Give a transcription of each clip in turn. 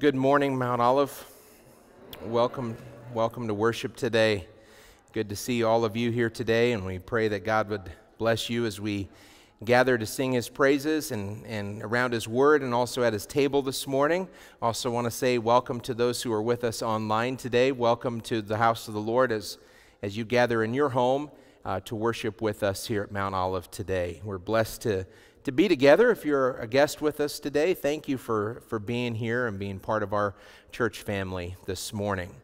Good morning, Mount Olive. Welcome, welcome to worship today. Good to see all of you here today, and we pray that God would bless you as we gather to sing his praises and, and around his word and also at his table this morning. Also, want to say welcome to those who are with us online today. Welcome to the house of the Lord as, as you gather in your home uh, to worship with us here at Mount Olive today. We're blessed to to be together. If you're a guest with us today, thank you for, for being here and being part of our church family this morning.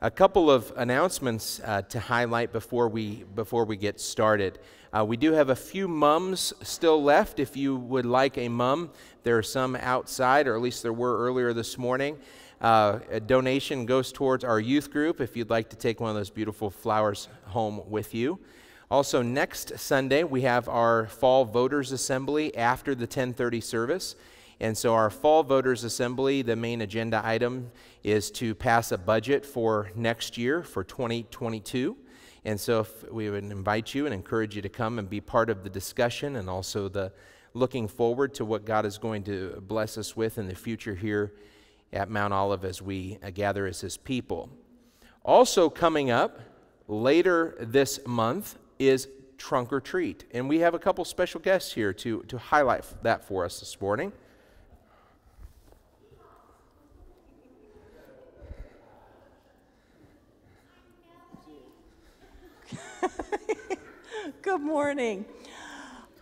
A couple of announcements uh, to highlight before we, before we get started. Uh, we do have a few mums still left. If you would like a mum, there are some outside, or at least there were earlier this morning. Uh, a donation goes towards our youth group if you'd like to take one of those beautiful flowers home with you. Also, next Sunday, we have our Fall Voters Assembly after the 1030 service. And so, our Fall Voters Assembly, the main agenda item is to pass a budget for next year, for 2022. And so, we would invite you and encourage you to come and be part of the discussion and also the looking forward to what God is going to bless us with in the future here at Mount Olive as we gather as His people. Also, coming up later this month, is Trunk or Treat. And we have a couple special guests here to, to highlight that for us this morning. Good morning.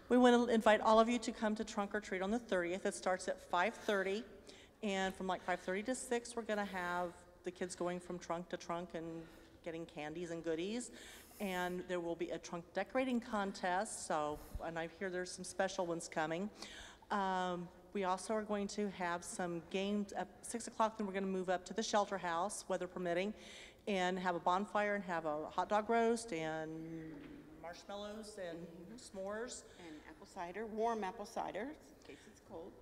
We want to invite all of you to come to Trunk or Treat on the 30th. It starts at 5:30, and from like 5:30 to 6, we're going to have the kids going from trunk to trunk and getting candies and goodies and there will be a trunk decorating contest. So, and I hear there's some special ones coming. Um, we also are going to have some games at six o'clock. Then we're going to move up to the shelter house, weather permitting, and have a bonfire and have a hot dog roast and marshmallows and s'mores. And apple cider, warm apple cider, in case it's cold.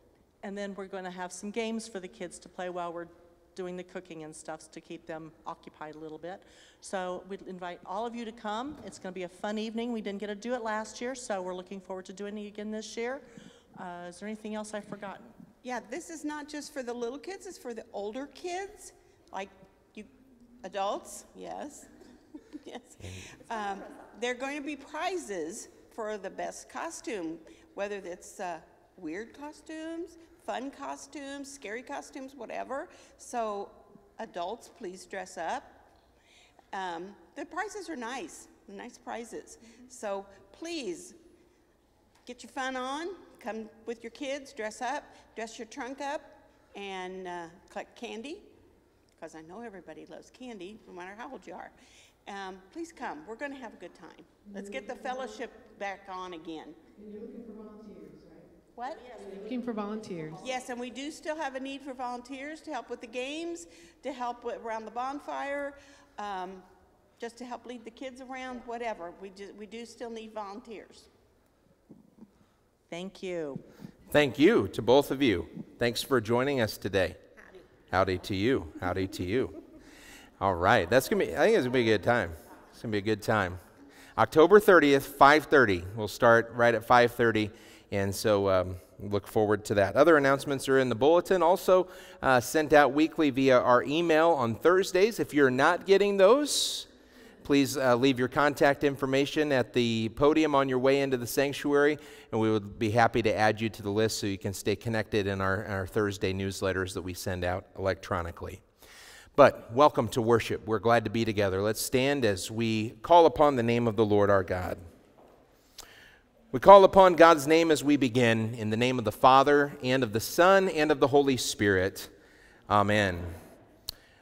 And then we're going to have some games for the kids to play while we're doing the cooking and stuff to keep them occupied a little bit. So we'd invite all of you to come. It's going to be a fun evening. We didn't get to do it last year, so we're looking forward to doing it again this year. Uh, is there anything else I've forgotten? Yeah, this is not just for the little kids, it's for the older kids, like you adults, yes. yes. Um, there are going to be prizes for the best costume, whether it's uh, weird costumes, fun costumes, scary costumes, whatever. So adults, please dress up. Um, the prizes are nice, nice prizes. So please get your fun on, come with your kids, dress up, dress your trunk up, and uh, collect candy, because I know everybody loves candy, no matter how old you are. Um, please come. We're going to have a good time. Let's get the fellowship back on again. What? Looking for volunteers. Yes, and we do still have a need for volunteers to help with the games, to help with, around the bonfire, um, just to help lead the kids around, whatever. We, do, we do still need volunteers. Thank you. Thank you to both of you. Thanks for joining us today. Howdy. Howdy to you. Howdy to you. All right, that's gonna be. I think it's gonna be a good time. It's gonna be a good time. October 30th, 5:30. We'll start right at 5:30. And so um, look forward to that. Other announcements are in the bulletin, also uh, sent out weekly via our email on Thursdays. If you're not getting those, please uh, leave your contact information at the podium on your way into the sanctuary, and we would be happy to add you to the list so you can stay connected in our, our Thursday newsletters that we send out electronically. But welcome to worship. We're glad to be together. Let's stand as we call upon the name of the Lord our God. We call upon God's name as we begin, in the name of the Father, and of the Son, and of the Holy Spirit. Amen.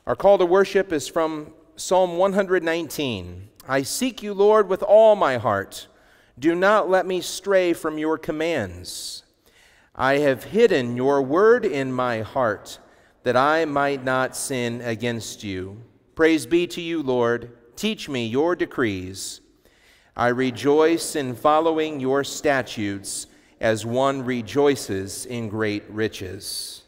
Our call to worship is from Psalm 119. I seek you, Lord, with all my heart. Do not let me stray from your commands. I have hidden your word in my heart, that I might not sin against you. Praise be to you, Lord. Teach me your decrees. I rejoice in following your statutes as one rejoices in great riches.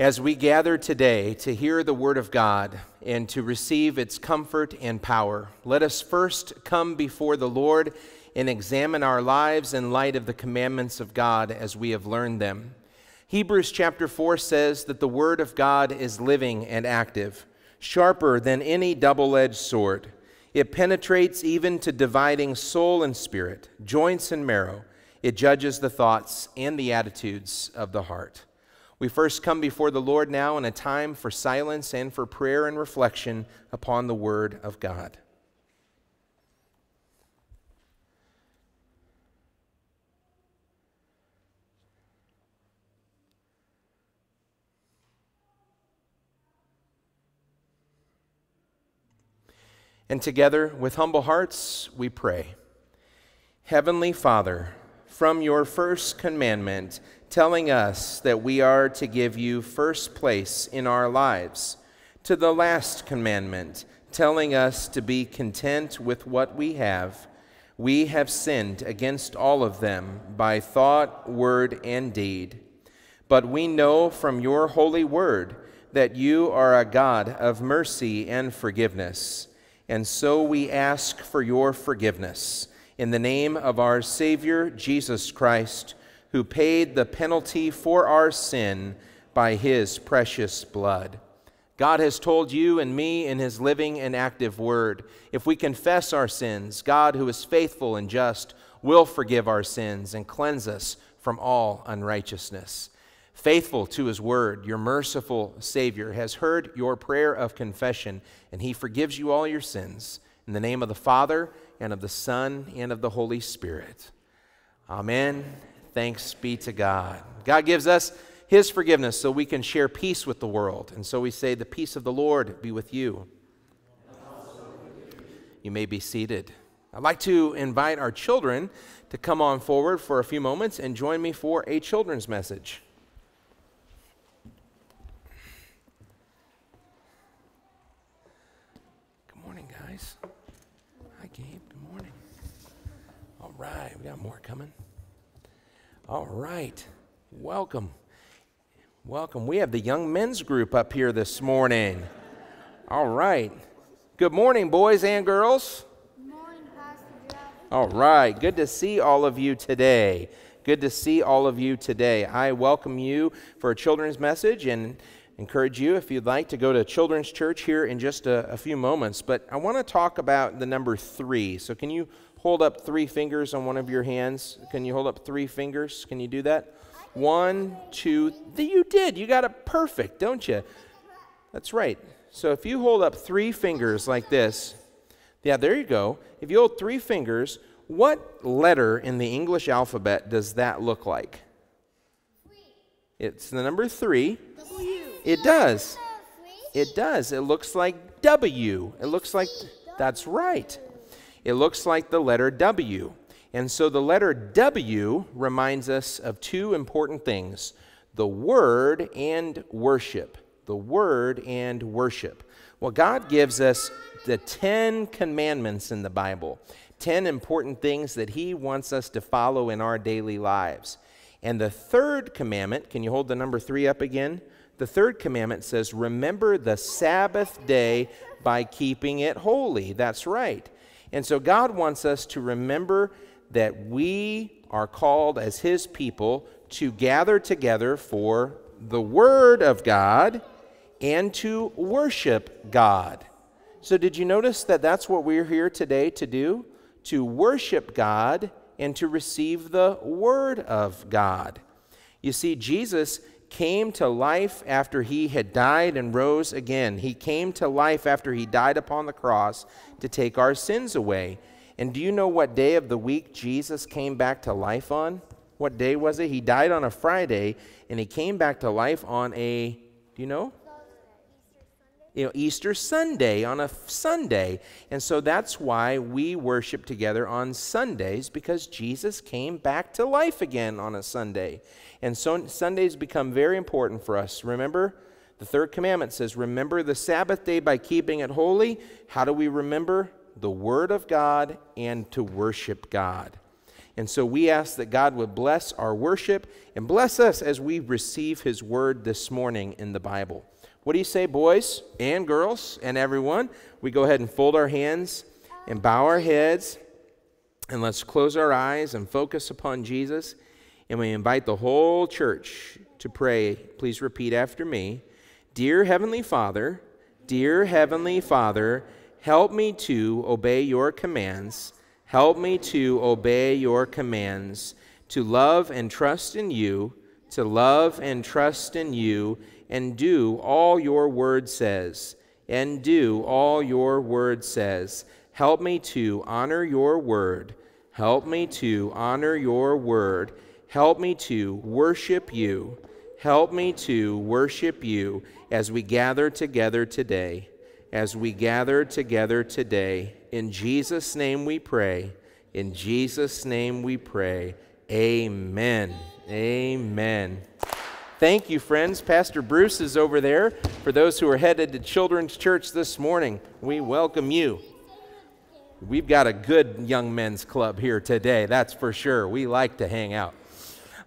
As we gather today to hear the Word of God and to receive its comfort and power, let us first come before the Lord and examine our lives in light of the commandments of God as we have learned them. Hebrews chapter 4 says that the Word of God is living and active, sharper than any double edged sword. It penetrates even to dividing soul and spirit, joints and marrow. It judges the thoughts and the attitudes of the heart. We first come before the Lord now in a time for silence and for prayer and reflection upon the Word of God. And together, with humble hearts, we pray Heavenly Father, from your first commandment, telling us that we are to give you first place in our lives, to the last commandment, telling us to be content with what we have, we have sinned against all of them by thought, word, and deed. But we know from your holy word that you are a God of mercy and forgiveness. And so we ask for your forgiveness in the name of our Savior, Jesus Christ who paid the penalty for our sin by his precious blood. God has told you and me in his living and active word if we confess our sins, God, who is faithful and just, will forgive our sins and cleanse us from all unrighteousness. Faithful to his word, your merciful Savior has heard your prayer of confession, and he forgives you all your sins. In the name of the Father, and of the Son, and of the Holy Spirit. Amen Thanks be to God. God gives us his forgiveness so we can share peace with the world. And so we say, The peace of the Lord be with you. You may be seated. I'd like to invite our children to come on forward for a few moments and join me for a children's message. Good morning, guys. Hi, Gabe. Good morning. All right, we got more coming. All right. Welcome. Welcome. We have the young men's group up here this morning. All right. Good morning, boys and girls. Morning, Pastor. All right. Good to see all of you today. Good to see all of you today. I welcome you for a children's message and encourage you, if you'd like, to go to Children's Church here in just a, a few moments. But I want to talk about the number three. So, can you hold up three fingers on one of your hands? Can you hold up three fingers? Can you do that? One, two, you did. You got it perfect, don't you? That's right. So if you hold up three fingers like this, yeah, there you go. If you hold three fingers, what letter in the English alphabet does that look like? It's the number three. W. It does. It does. It looks like W. It looks like, that's right. It looks like the letter W. And so the letter W reminds us of two important things the Word and worship. The Word and worship. Well, God gives us the Ten Commandments in the Bible, 10 important things that He wants us to follow in our daily lives. And the third commandment, can you hold the number three up again? The third commandment says, Remember the Sabbath day by keeping it holy. That's right. And so God wants us to remember that we are called as His people to gather together for the Word of God and to worship God. So, did you notice that that's what we're here today to do? To worship God and to receive the Word of God. You see, Jesus came to life after he had died and rose again. He came to life after he died upon the cross to take our sins away. And do you know what day of the week Jesus came back to life on? What day was it? He died on a Friday and he came back to life on a, do you know? You know, Easter Sunday, on a Sunday. And so that's why we worship together on Sundays because Jesus came back to life again on a Sunday. And so Sundays become very important for us. Remember, the third commandment says, Remember the Sabbath day by keeping it holy. How do we remember? The Word of God and to worship God. And so we ask that God would bless our worship and bless us as we receive His word this morning in the Bible. What do you say, boys and girls and everyone? We go ahead and fold our hands and bow our heads and let's close our eyes and focus upon Jesus. And we invite the whole church to pray. Please repeat after me Dear Heavenly Father, Dear Heavenly Father, help me to obey your commands. Help me to obey your commands, to love and trust in you, to love and trust in you, and do all your word says. And do all your word says. Help me to honor your word. Help me to honor your word. Help me to worship you. Help me to worship you as we gather together today. As we gather together today. In Jesus' name we pray. In Jesus' name we pray. Amen. Amen. Thank you, friends. Pastor Bruce is over there. For those who are headed to Children's Church this morning, we welcome you. We've got a good young men's club here today, that's for sure. We like to hang out.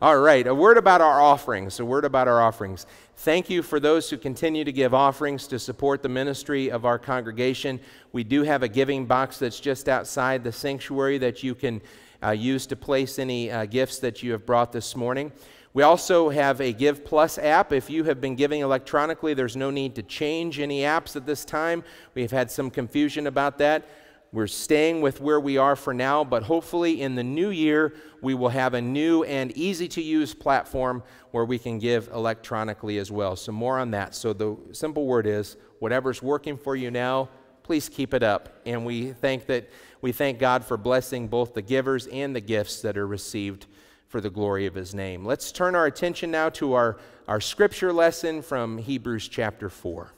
All right, a word about our offerings. A word about our offerings. Thank you for those who continue to give offerings to support the ministry of our congregation. We do have a giving box that's just outside the sanctuary that you can uh, use to place any uh, gifts that you have brought this morning. We also have a Give Plus app. If you have been giving electronically, there's no need to change any apps at this time. We've had some confusion about that. We're staying with where we are for now, but hopefully in the new year, we will have a new and easy to use platform where we can give electronically as well. So, more on that. So, the simple word is whatever's working for you now, please keep it up. And we thank that we thank God for blessing both the givers and the gifts that are received for the glory of his name. Let's turn our attention now to our, our scripture lesson from Hebrews chapter 4.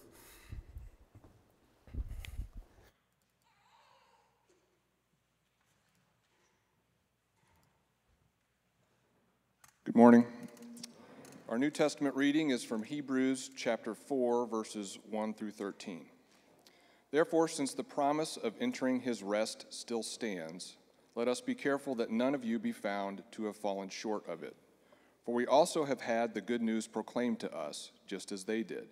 Good morning. Our New Testament reading is from Hebrews chapter 4, verses 1 through 13. Therefore, since the promise of entering his rest still stands, let us be careful that none of you be found to have fallen short of it. For we also have had the good news proclaimed to us, just as they did.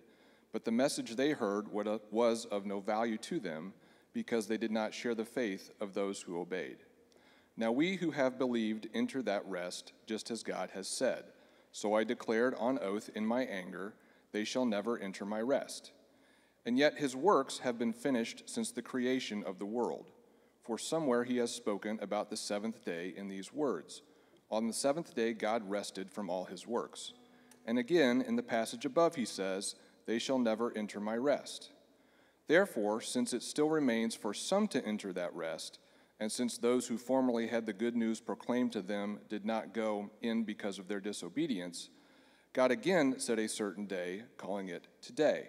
But the message they heard was of no value to them, because they did not share the faith of those who obeyed. Now we who have believed enter that rest, just as God has said. So I declared on oath in my anger, They shall never enter my rest. And yet his works have been finished since the creation of the world. For somewhere he has spoken about the seventh day in these words On the seventh day, God rested from all his works. And again, in the passage above, he says, They shall never enter my rest. Therefore, since it still remains for some to enter that rest, and since those who formerly had the good news proclaimed to them did not go in because of their disobedience, God again set a certain day, calling it today.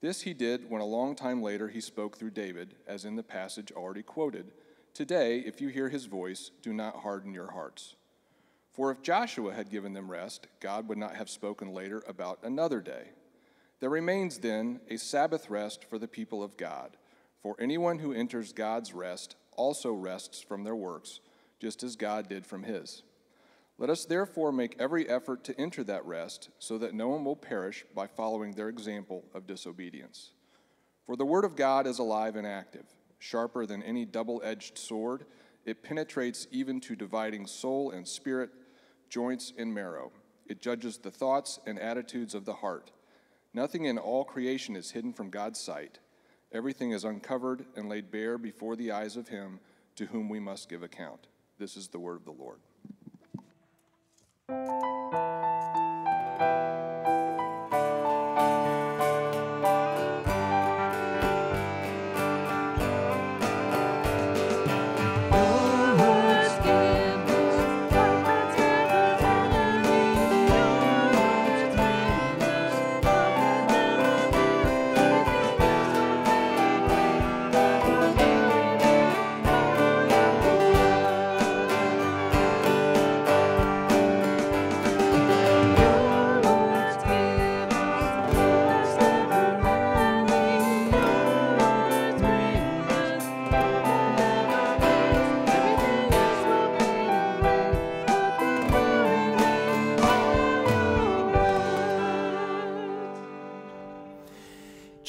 This he did when a long time later he spoke through David, as in the passage already quoted Today, if you hear his voice, do not harden your hearts. For if Joshua had given them rest, God would not have spoken later about another day. There remains then a Sabbath rest for the people of God. For anyone who enters God's rest also rests from their works, just as God did from his. Let us therefore make every effort to enter that rest, so that no one will perish by following their example of disobedience. For the word of God is alive and active, sharper than any double edged sword. It penetrates even to dividing soul and spirit, joints and marrow. It judges the thoughts and attitudes of the heart. Nothing in all creation is hidden from God's sight. Everything is uncovered and laid bare before the eyes of Him to whom we must give account. This is the word of the Lord. Música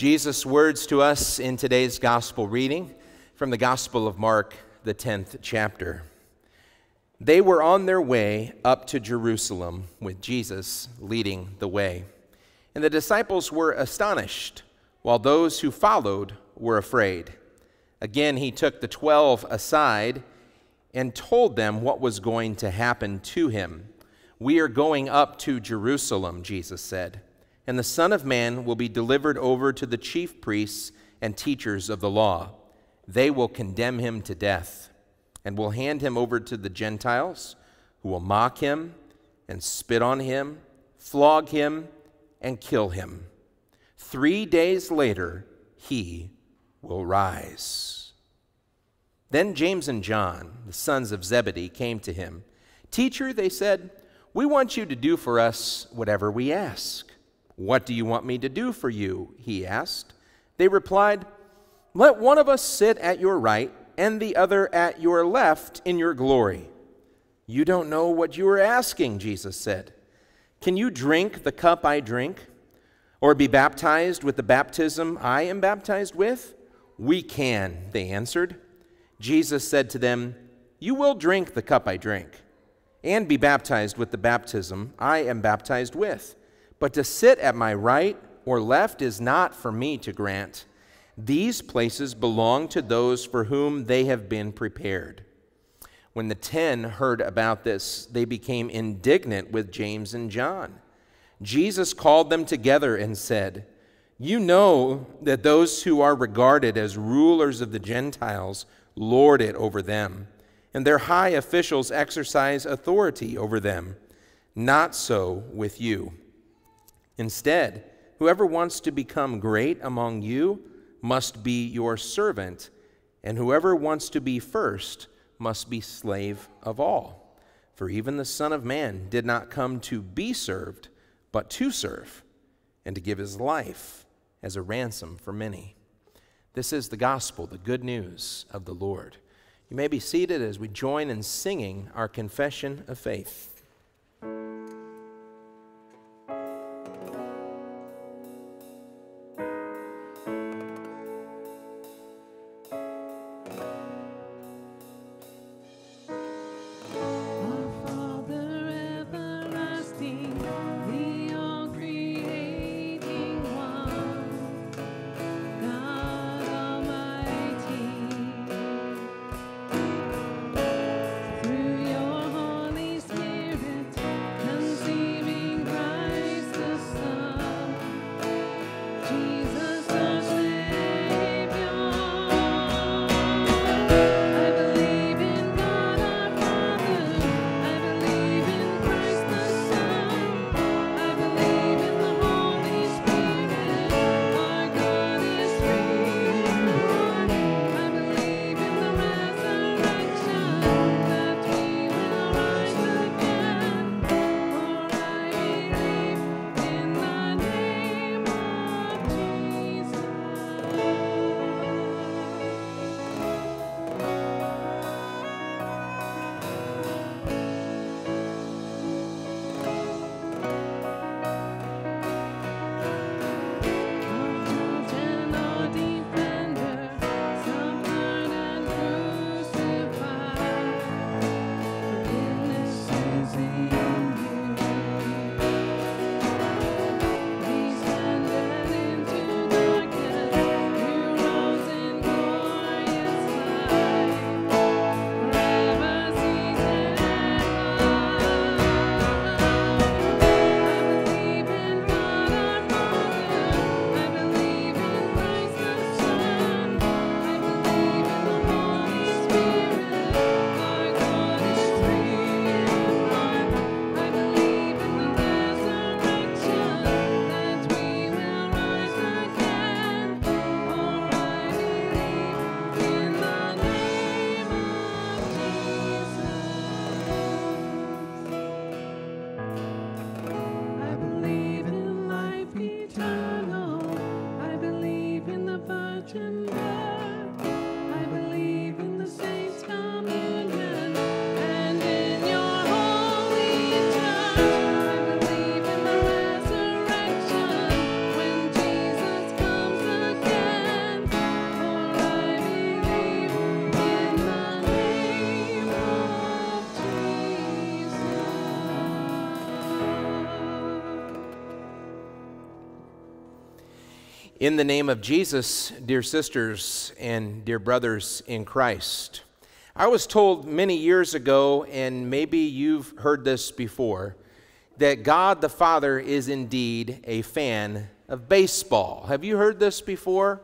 Jesus' words to us in today's gospel reading from the Gospel of Mark, the 10th chapter. They were on their way up to Jerusalem with Jesus leading the way. And the disciples were astonished, while those who followed were afraid. Again, he took the twelve aside and told them what was going to happen to him. We are going up to Jerusalem, Jesus said, and the Son of Man will be delivered over to the chief priests and teachers of the law. They will condemn him to death and will hand him over to the Gentiles, who will mock him and spit on him, flog him, and kill him. Three days later, he will rise. Then James and John, the sons of Zebedee, came to him. Teacher, they said, we want you to do for us whatever we ask. What do you want me to do for you? He asked. They replied, Let one of us sit at your right and the other at your left in your glory. You don't know what you are asking, Jesus said. Can you drink the cup I drink? Or be baptized with the baptism I am baptized with? We can, they answered. Jesus said to them, You will drink the cup I drink, and be baptized with the baptism I am baptized with. But to sit at my right or left is not for me to grant. These places belong to those for whom they have been prepared. When the ten heard about this, they became indignant with James and John. Jesus called them together and said, You know that those who are regarded as rulers of the Gentiles lord it over them, and their high officials exercise authority over them. Not so with you. Instead, whoever wants to become great among you must be your servant, and whoever wants to be first must be slave of all. For even the Son of Man did not come to be served, but to serve, and to give his life as a ransom for many. This is the gospel, the good news of the Lord. You may be seated as we join in singing our confession of faith. In the name of Jesus, dear sisters and dear brothers in Christ, I was told many years ago, and maybe you've heard this before, that God the Father is indeed a fan of baseball. Have you heard this before?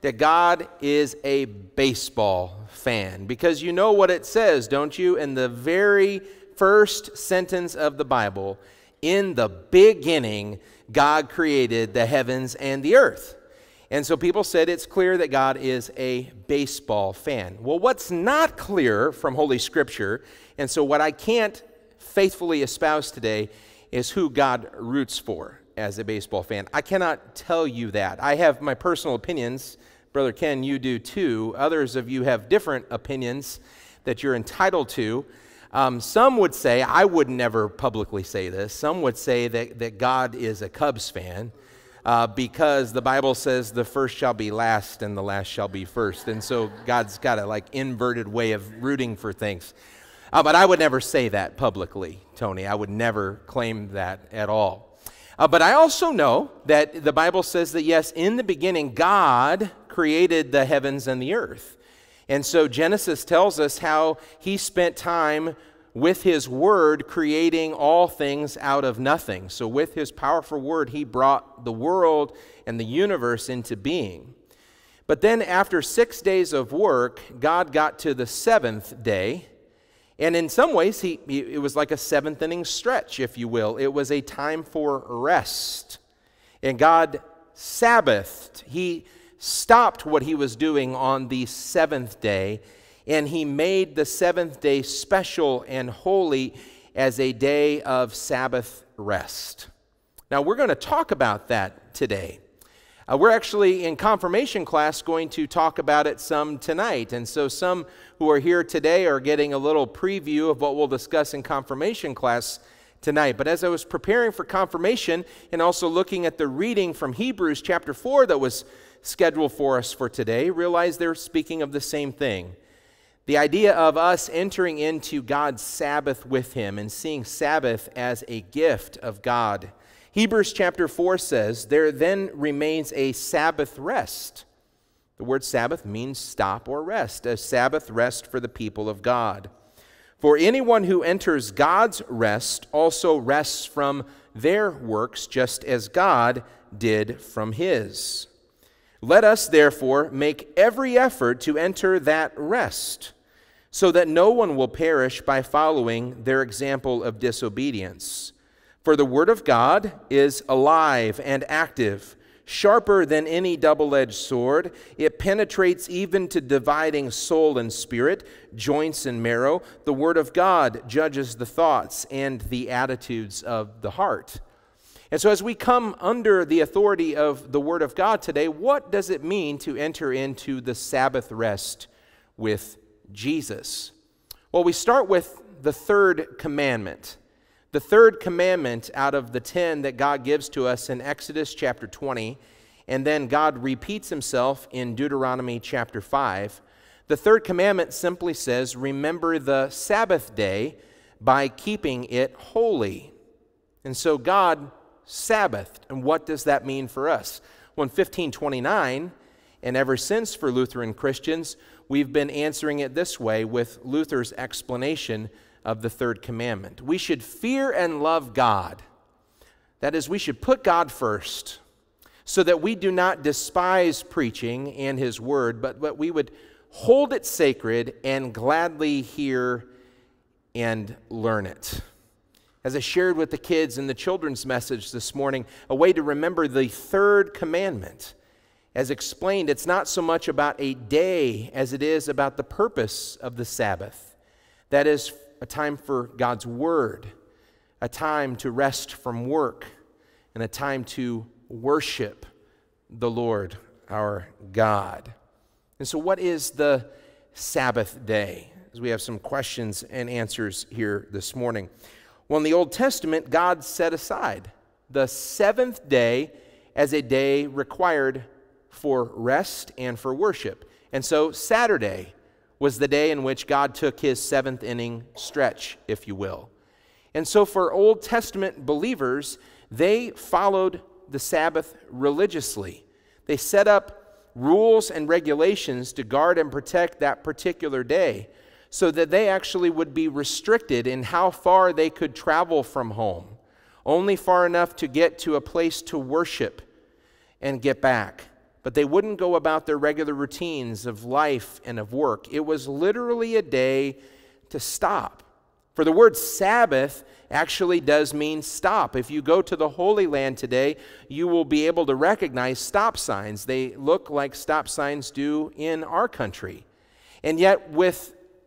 That God is a baseball fan. Because you know what it says, don't you? In the very first sentence of the Bible, in the beginning, God created the heavens and the earth. And so people said it's clear that God is a baseball fan. Well, what's not clear from Holy Scripture, and so what I can't faithfully espouse today, is who God roots for as a baseball fan. I cannot tell you that. I have my personal opinions. Brother Ken, you do too. Others of you have different opinions that you're entitled to. Um, some would say, I would never publicly say this, some would say that, that God is a Cubs fan uh, because the Bible says the first shall be last and the last shall be first. And so God's got a like inverted way of rooting for things. Uh, but I would never say that publicly, Tony. I would never claim that at all. Uh, but I also know that the Bible says that, yes, in the beginning, God created the heavens and the earth. And so Genesis tells us how he spent time with his word creating all things out of nothing. So, with his powerful word, he brought the world and the universe into being. But then, after six days of work, God got to the seventh day. And in some ways, he, it was like a seventh inning stretch, if you will. It was a time for rest. And God Sabbathed. He stopped what he was doing on the seventh day, and he made the seventh day special and holy as a day of Sabbath rest. Now, we're going to talk about that today. Uh, we're actually in confirmation class going to talk about it some tonight. And so, some who are here today are getting a little preview of what we'll discuss in confirmation class tonight. But as I was preparing for confirmation and also looking at the reading from Hebrews chapter 4 that was scheduled for us for today, realize they're speaking of the same thing. The idea of us entering into God's Sabbath with Him and seeing Sabbath as a gift of God. Hebrews chapter 4 says, There then remains a Sabbath rest. The word Sabbath means stop or rest, a Sabbath rest for the people of God. For anyone who enters God's rest also rests from their works, just as God did from his. Let us, therefore, make every effort to enter that rest, so that no one will perish by following their example of disobedience. For the Word of God is alive and active, sharper than any double edged sword. It penetrates even to dividing soul and spirit, joints and marrow. The Word of God judges the thoughts and the attitudes of the heart. And so, as we come under the authority of the Word of God today, what does it mean to enter into the Sabbath rest with Jesus? Well, we start with the third commandment. The third commandment out of the ten that God gives to us in Exodus chapter 20, and then God repeats himself in Deuteronomy chapter 5. The third commandment simply says, Remember the Sabbath day by keeping it holy. And so God Sabbath. And what does that mean for us? Well, in 1529, and ever since for Lutheran Christians, we've been answering it this way with Luther's explanation of the third commandment. We should fear and love God. That is, we should put God first so that we do not despise preaching and His word, but, but we would hold it sacred and gladly hear and learn it as I shared with the kids in the children's message this morning, a way to remember the third commandment. As explained, it's not so much about a day as it is about the purpose of the Sabbath. That is a time for God's Word, a time to rest from work, and a time to worship the Lord our God. And so, what is the Sabbath day? As we have some questions and answers here this morning. Well, in the Old Testament, God set aside the seventh day as a day required for rest and for worship. And so Saturday was the day in which God took his seventh inning stretch, if you will. And so for Old Testament believers, they followed the Sabbath religiously. They set up rules and regulations to guard and protect that particular day so that they actually would be restricted in how far they could travel from home, only far enough to get to a place to worship and get back. But they wouldn't go about their regular routines of life and of work. It was literally a day to stop. For the word Sabbath actually does mean stop. If you go to the Holy Land today, you will be able to recognize stop signs. They look like stop signs do in our country. And yet,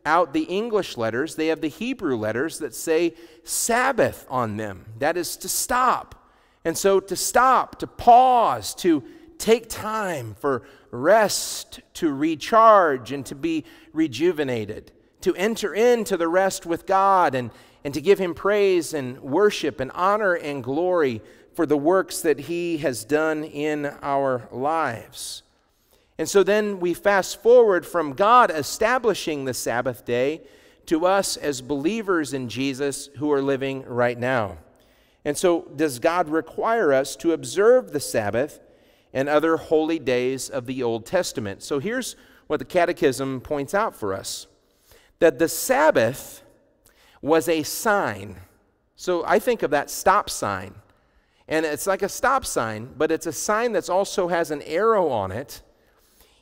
without the English letters, they have the Hebrew letters that say Sabbath on them. That is to stop. And so, to stop, to pause, to take time for rest, to recharge, and to be rejuvenated, to enter into the rest with God and, and to give Him praise and worship and honor and glory for the works that He has done in our lives. And so then we fast forward from God establishing the Sabbath day to us as believers in Jesus who are living right now. And so, does God require us to observe the Sabbath and other holy days of the Old Testament. So here's what the Catechism points out for us that the Sabbath was a sign. So I think of that stop sign. And it's like a stop sign, but it's a sign that also has an arrow on it.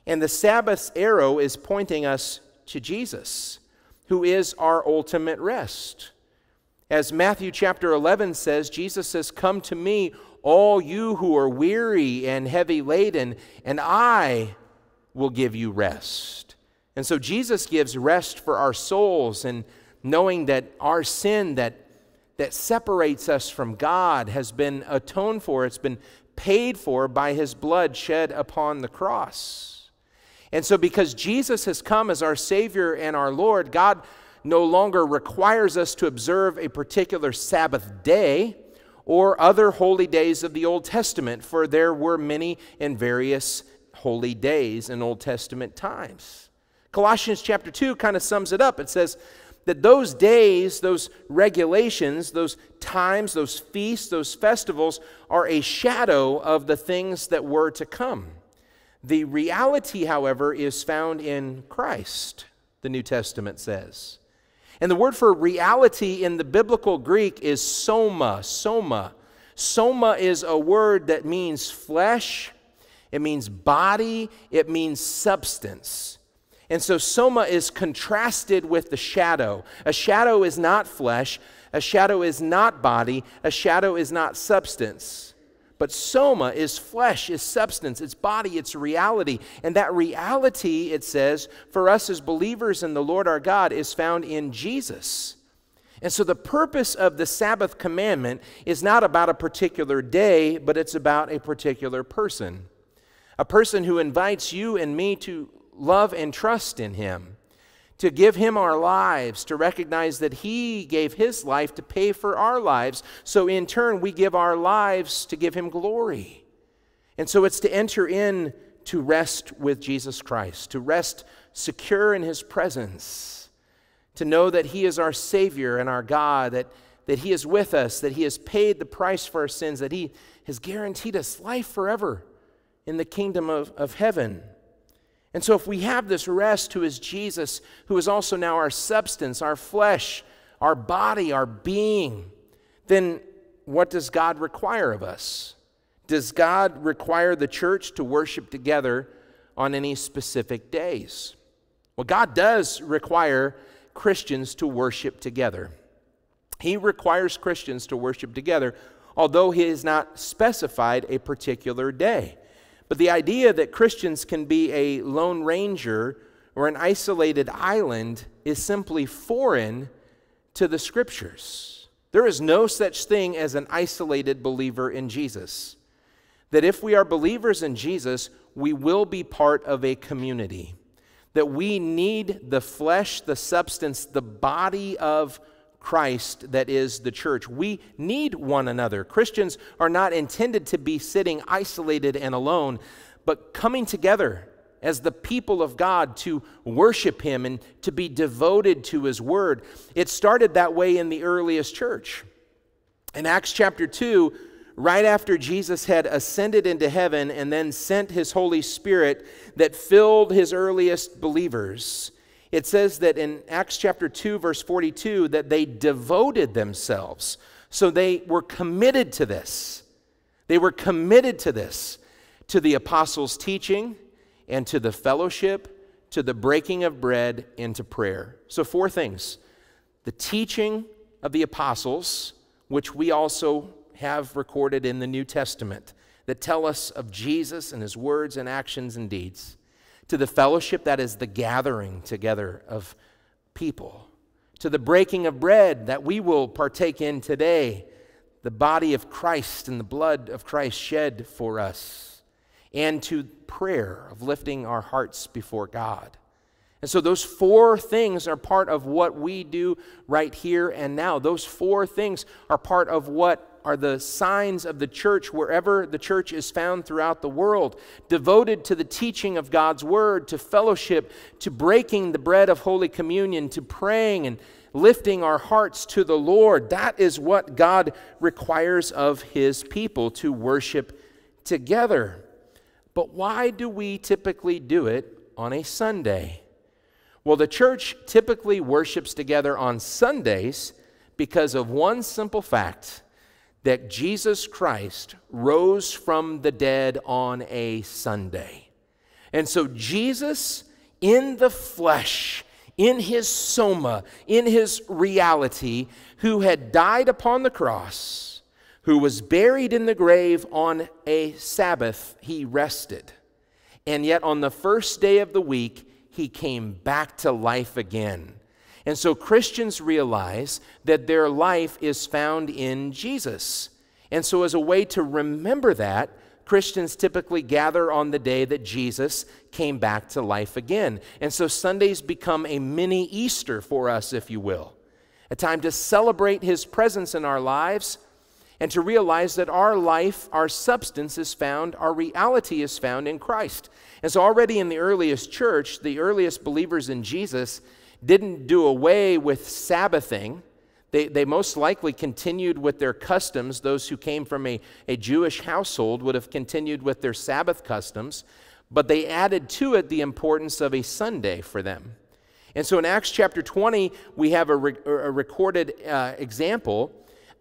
And the Sabbath's arrow is pointing us to Jesus, who is our ultimate rest. As Matthew chapter 11 says, Jesus says, Come to me, all you who are weary and heavy laden, and I will give you rest. And so Jesus gives rest for our souls, and knowing that our sin that, that separates us from God has been atoned for, it's been paid for by his blood shed upon the cross. And so, because Jesus has come as our Savior and our Lord, God no longer requires us to observe a particular Sabbath day or other holy days of the Old Testament, for there were many and various holy days in Old Testament times. Colossians chapter 2 kind of sums it up. It says that those days, those regulations, those times, those feasts, those festivals are a shadow of the things that were to come. The reality, however, is found in Christ, the New Testament says. And the word for reality in the biblical Greek is soma, soma. Soma is a word that means flesh, it means body, it means substance. And so soma is contrasted with the shadow. A shadow is not flesh, a shadow is not body, a shadow is not substance. But soma is flesh, is substance, it's body, it's reality. And that reality, it says, for us as believers in the Lord our God is found in Jesus. And so the purpose of the Sabbath commandment is not about a particular day, but it's about a particular person. A person who invites you and me to love and trust in him to give Him our lives, to recognize that He gave His life to pay for our lives. So in turn, we give our lives to give Him glory. And so it's to enter in to rest with Jesus Christ, to rest secure in His presence, to know that He is our Savior and our God, that, that He is with us, that He has paid the price for our sins, that He has guaranteed us life forever in the kingdom of, of heaven. And so, if we have this rest who is Jesus, who is also now our substance, our flesh, our body, our being, then what does God require of us? Does God require the church to worship together on any specific days? Well, God does require Christians to worship together. He requires Christians to worship together, although He has not specified a particular day. But the idea that Christians can be a lone ranger or an isolated island is simply foreign to the scriptures. There is no such thing as an isolated believer in Jesus. That if we are believers in Jesus, we will be part of a community. That we need the flesh, the substance, the body of Christ that is the church. We need one another. Christians are not intended to be sitting isolated and alone, but coming together as the people of God to worship Him and to be devoted to His Word. It started that way in the earliest church. In Acts chapter 2, right after Jesus had ascended into heaven and then sent his Holy Spirit that filled his earliest believers. It says that in Acts chapter 2, verse 42, that they devoted themselves. So they were committed to this. They were committed to this, to the apostles' teaching and to the fellowship, to the breaking of bread, and to prayer. So, four things the teaching of the apostles, which we also have recorded in the New Testament that tell us of Jesus and his words and actions and deeds, to the fellowship that is the gathering together of people, to the breaking of bread that we will partake in today, the body of Christ and the blood of Christ shed for us, and to prayer of lifting our hearts before God. And so, those four things are part of what we do right here and now. Those four things are part of what are the signs of the church wherever the church is found throughout the world, devoted to the teaching of God's word, to fellowship, to breaking the bread of Holy Communion, to praying and lifting our hearts to the Lord. That is what God requires of his people to worship together. But why do we typically do it on a Sunday? Well, the church typically worships together on Sundays because of one simple fact that Jesus Christ rose from the dead on a Sunday. And so, Jesus in the flesh, in his soma, in his reality, who had died upon the cross, who was buried in the grave on a Sabbath, he rested. And yet, on the first day of the week, he came back to life again. And so Christians realize that their life is found in Jesus. And so, as a way to remember that, Christians typically gather on the day that Jesus came back to life again. And so, Sundays become a mini Easter for us, if you will, a time to celebrate his presence in our lives and to realize that our life, our substance is found, our reality is found in Christ. And so, already in the earliest church, the earliest believers in Jesus didn't do away with Sabbathing. They, they most likely continued with their customs. Those who came from a, a Jewish household would have continued with their Sabbath customs, but they added to it the importance of a Sunday for them. And so in Acts chapter 20, we have a, re- a recorded uh, example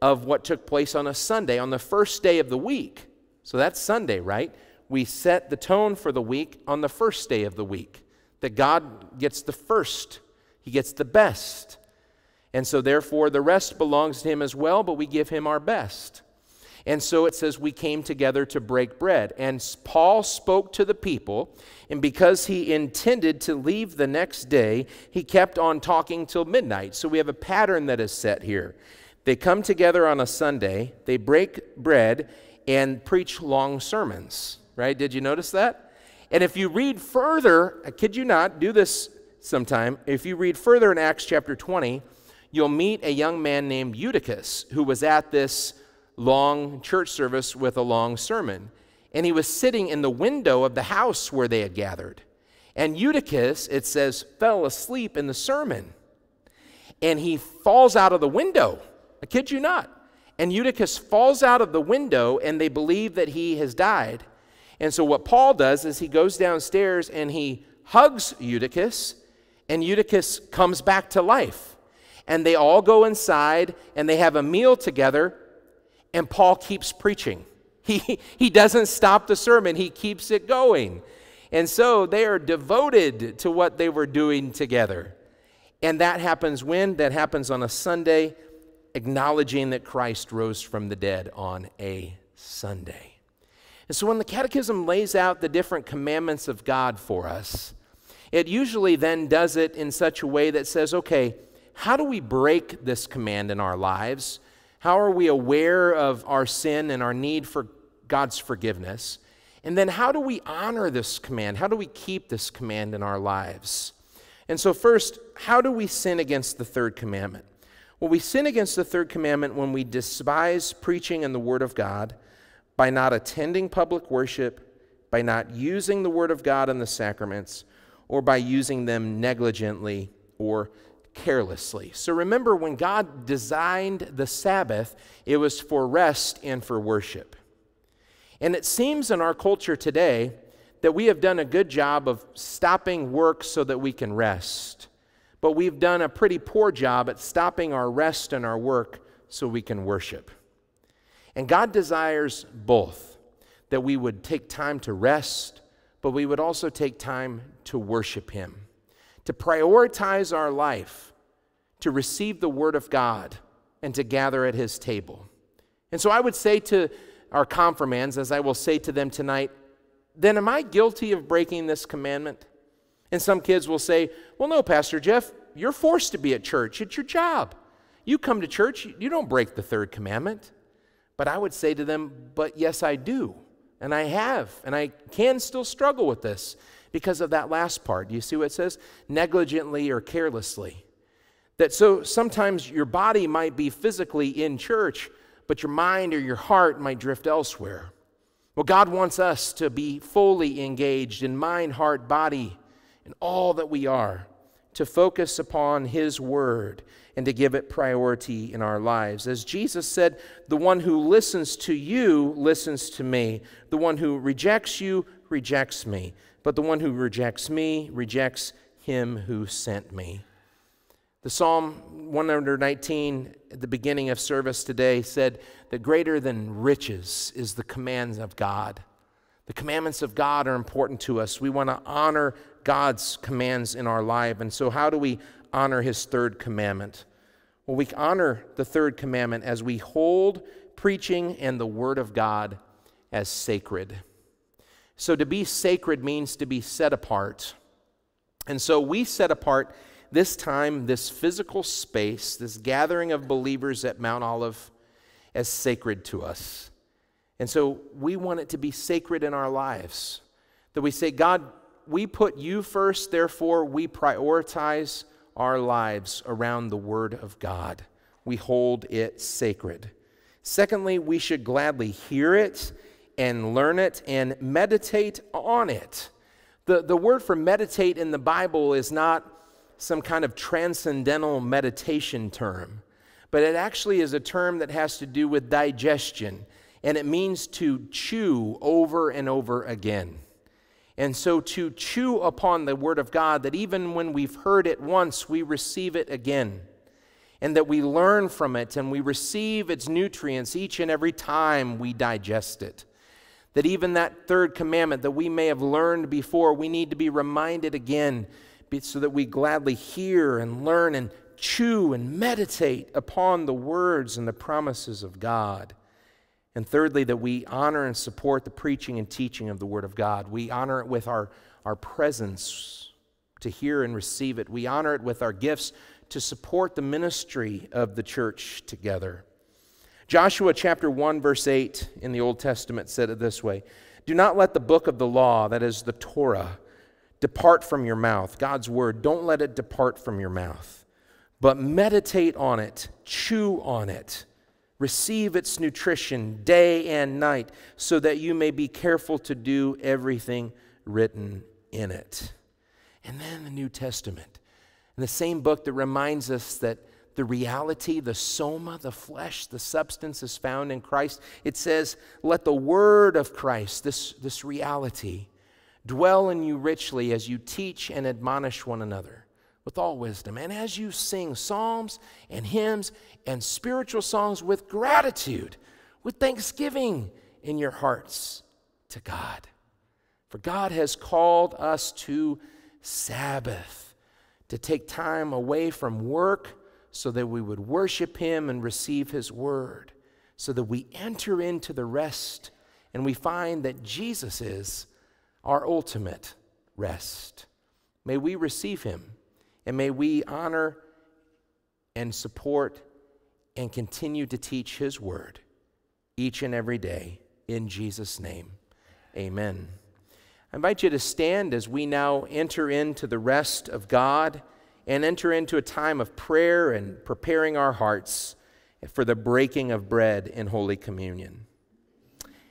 of what took place on a Sunday, on the first day of the week. So that's Sunday, right? We set the tone for the week on the first day of the week. That God gets the first, He gets the best. And so, therefore, the rest belongs to Him as well, but we give Him our best. And so it says, We came together to break bread. And Paul spoke to the people, and because he intended to leave the next day, he kept on talking till midnight. So we have a pattern that is set here. They come together on a Sunday, they break bread, and preach long sermons, right? Did you notice that? And if you read further, I kid you not, do this sometime. If you read further in Acts chapter 20, you'll meet a young man named Eutychus who was at this long church service with a long sermon. And he was sitting in the window of the house where they had gathered. And Eutychus, it says, fell asleep in the sermon. And he falls out of the window I kid you not. And Eutychus falls out of the window, and they believe that he has died. And so, what Paul does is he goes downstairs and he hugs Eutychus, and Eutychus comes back to life. And they all go inside and they have a meal together, and Paul keeps preaching. He, he doesn't stop the sermon, he keeps it going. And so they are devoted to what they were doing together. And that happens when? That happens on a Sunday acknowledging that Christ rose from the dead on a Sunday. And so when the Catechism lays out the different commandments of God for us, it usually then does it in such a way that says, okay, how do we break this command in our lives? How are we aware of our sin and our need for God's forgiveness? And then how do we honor this command? How do we keep this command in our lives? And so, first, how do we sin against the third commandment? Well, we sin against the third commandment when we despise preaching and the Word of God by not attending public worship, by not using the Word of God in the sacraments, or by using them negligently or carelessly. So remember, when God designed the Sabbath, it was for rest and for worship. And it seems in our culture today that we have done a good job of stopping work so that we can rest. But we've done a pretty poor job at stopping our rest and our work so we can worship. And God desires both that we would take time to rest, but we would also take time to worship Him, to prioritize our life, to receive the Word of God, and to gather at His table. And so I would say to our confirmands, as I will say to them tonight, then am I guilty of breaking this commandment? And some kids will say, Well, no, Pastor Jeff, you're forced to be at church. It's your job. You come to church, you don't break the third commandment. But I would say to them, But yes, I do. And I have. And I can still struggle with this because of that last part. You see what it says? Negligently or carelessly. That so sometimes your body might be physically in church, but your mind or your heart might drift elsewhere. Well, God wants us to be fully engaged in mind, heart, body, and all that we are, to focus upon His Word and to give it priority in our lives. As Jesus said, the one who listens to you listens to me, the one who rejects you rejects me, but the one who rejects me rejects him who sent me. The Psalm 119 at the beginning of service today said that greater than riches is the commands of God. The commandments of God are important to us. We want to honor God's commands in our life. And so, how do we honor his third commandment? Well, we honor the third commandment as we hold preaching and the word of God as sacred. So, to be sacred means to be set apart. And so, we set apart this time, this physical space, this gathering of believers at Mount Olive as sacred to us. And so we want it to be sacred in our lives. That we say, God, we put you first, therefore we prioritize our lives around the Word of God. We hold it sacred. Secondly, we should gladly hear it and learn it and meditate on it. The, the word for meditate in the Bible is not some kind of transcendental meditation term, but it actually is a term that has to do with digestion, and it means to chew over and over again. And so to chew upon the Word of God, that even when we've heard it once, we receive it again. And that we learn from it and we receive its nutrients each and every time we digest it. That even that third commandment that we may have learned before, we need to be reminded again so that we gladly hear and learn and chew and meditate upon the words and the promises of God. And thirdly, that we honor and support the preaching and teaching of the Word of God. We honor it with our, our presence to hear and receive it. We honor it with our gifts to support the ministry of the church together. Joshua chapter 1, verse 8 in the Old Testament said it this way Do not let the book of the law, that is the Torah, depart from your mouth. God's word, don't let it depart from your mouth, but meditate on it, chew on it, receive its nutrition day and night, so that you may be careful to do everything written in it. And then the New Testament, in the same book that reminds us that the reality, the soma, the flesh, the substance is found in Christ. It says, Let the word of Christ, this, this reality, dwell in you richly as you teach and admonish one another with all wisdom, and as you sing psalms and hymns and spiritual songs with gratitude, with thanksgiving in your hearts to God. For God has called us to Sabbath, to take time away from work so that we would worship Him and receive His word, so that we enter into the rest and we find that Jesus is our ultimate rest. May we receive him and may we honor and support and continue to teach his word each and every day in Jesus' name. Amen. I invite you to stand as we now enter into the rest of God and enter into a time of prayer and preparing our hearts for the breaking of bread in Holy Communion.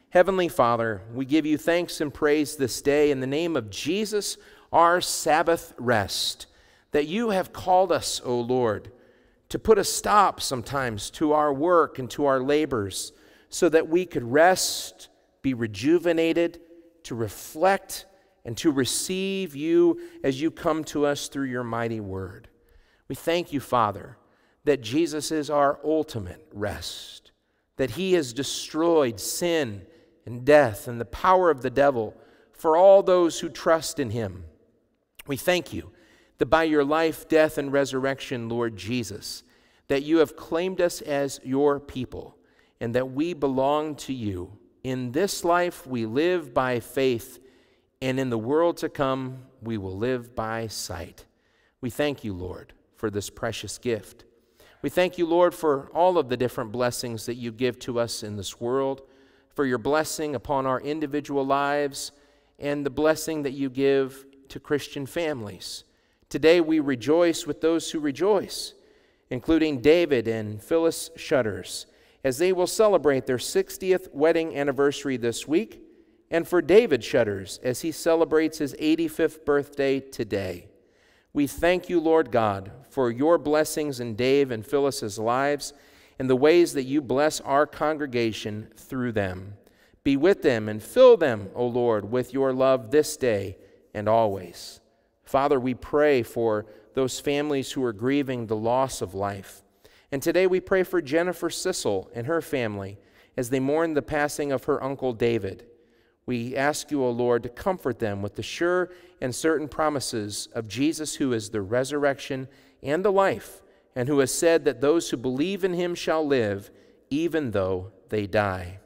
Heavenly Father, we give you thanks and praise this day in the name of Jesus, our Sabbath rest, that you have called us, O Lord, to put a stop sometimes to our work and to our labors so that we could rest, be rejuvenated, to reflect, and to receive you as you come to us through your mighty word. We thank you, Father, that Jesus is our ultimate rest, that he has destroyed sin and death and the power of the devil for all those who trust in him. We thank you that by your life, death, and resurrection, Lord Jesus, that you have claimed us as your people and that we belong to you. In this life, we live by faith, and in the world to come, we will live by sight. We thank you, Lord, for this precious gift. We thank you, Lord, for all of the different blessings that you give to us in this world, for your blessing upon our individual lives, and the blessing that you give to Christian families. Today we rejoice with those who rejoice, including David and Phyllis Shutters, as they will celebrate their 60th wedding anniversary this week, and for David Shutters as he celebrates his 85th birthday today. We thank you, Lord God, for your blessings in Dave and Phyllis's lives and the ways that you bless our congregation through them. Be with them and fill them, O Lord, with your love this day and always. Father, we pray for those families who are grieving the loss of life. And today we pray for Jennifer Sissel and her family as they mourn the passing of her uncle David. We ask you, O Lord, to comfort them with the sure and certain promises of Jesus, who is the resurrection and the life, and who has said that those who believe in him shall live, even though they die.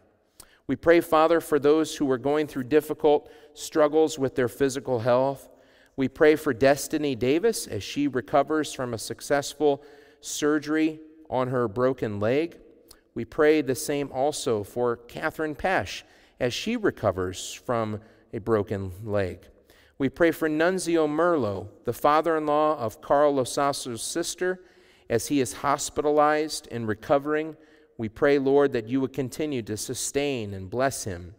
We pray, Father, for those who are going through difficult struggles with their physical health. We pray for Destiny Davis as she recovers from a successful surgery on her broken leg. We pray the same also for Catherine Pesh as she recovers from a broken leg. We pray for Nunzio Merlo, the father in law of Carl Losasso's sister, as he is hospitalized and recovering we pray, Lord, that you would continue to sustain and bless him.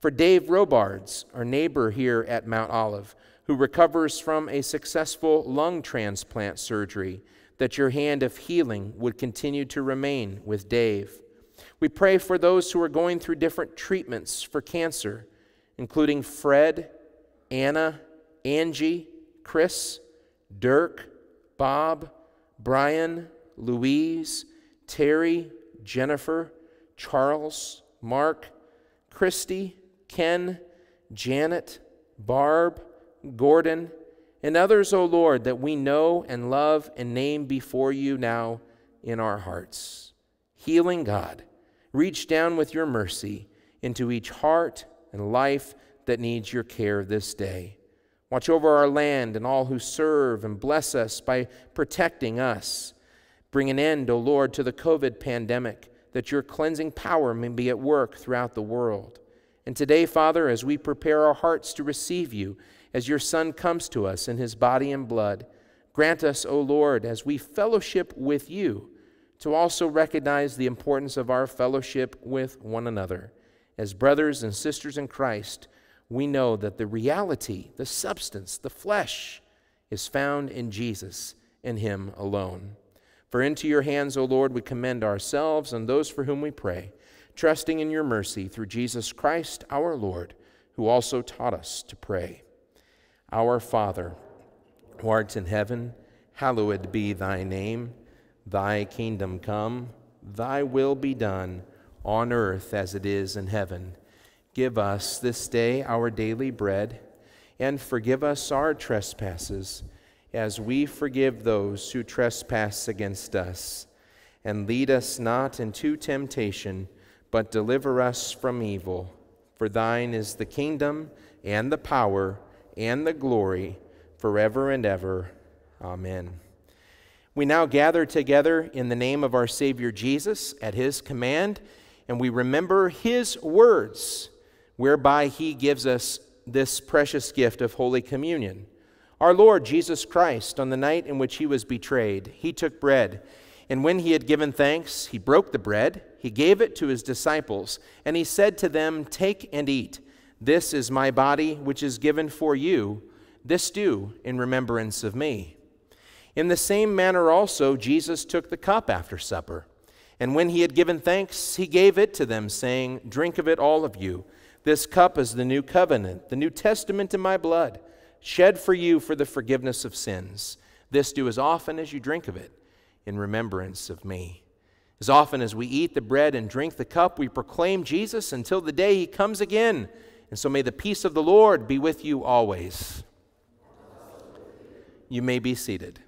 For Dave Robards, our neighbor here at Mount Olive, who recovers from a successful lung transplant surgery, that your hand of healing would continue to remain with Dave. We pray for those who are going through different treatments for cancer, including Fred, Anna, Angie, Chris, Dirk, Bob, Brian, Louise, Terry, Jennifer, Charles, Mark, Christy, Ken, Janet, Barb, Gordon, and others, O Lord, that we know and love and name before you now in our hearts. Healing God, reach down with your mercy into each heart and life that needs your care this day. Watch over our land and all who serve and bless us by protecting us. Bring an end, O Lord, to the COVID pandemic, that your cleansing power may be at work throughout the world. And today, Father, as we prepare our hearts to receive you, as your Son comes to us in his body and blood, grant us, O Lord, as we fellowship with you, to also recognize the importance of our fellowship with one another. As brothers and sisters in Christ, we know that the reality, the substance, the flesh is found in Jesus, in him alone. For into your hands, O Lord, we commend ourselves and those for whom we pray, trusting in your mercy through Jesus Christ our Lord, who also taught us to pray. Our Father, who art in heaven, hallowed be thy name. Thy kingdom come, thy will be done, on earth as it is in heaven. Give us this day our daily bread, and forgive us our trespasses as we forgive those who trespass against us. And lead us not into temptation, but deliver us from evil. For thine is the kingdom, and the power, and the glory, forever and ever. Amen. We now gather together in the name of our Savior Jesus at his command, and we remember his words, whereby he gives us this precious gift of Holy Communion. Our Lord Jesus Christ, on the night in which he was betrayed, he took bread, and when he had given thanks, he broke the bread, he gave it to his disciples, and he said to them, Take and eat. This is my body, which is given for you. This do in remembrance of me. In the same manner also, Jesus took the cup after supper. And when he had given thanks, he gave it to them, saying, Drink of it, all of you. This cup is the new covenant, the New Testament in my blood, shed for you for the forgiveness of sins. This do as often as you drink of it in remembrance of me. As often as we eat the bread and drink the cup, we proclaim Jesus until the day he comes again. And so may the peace of the Lord be with you always. You may be seated.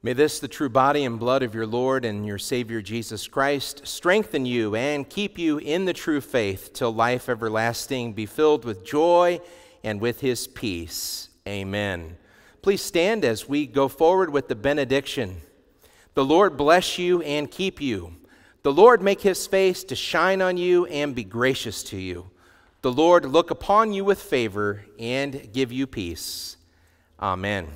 May this, the true body and blood of your Lord and your Savior Jesus Christ, strengthen you and keep you in the true faith till life everlasting be filled with joy and with his peace. Amen. Please stand as we go forward with the benediction. The Lord bless you and keep you. The Lord make his face to shine on you and be gracious to you. The Lord look upon you with favor and give you peace. Amen.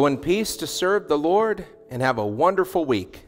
Go in peace to serve the Lord and have a wonderful week.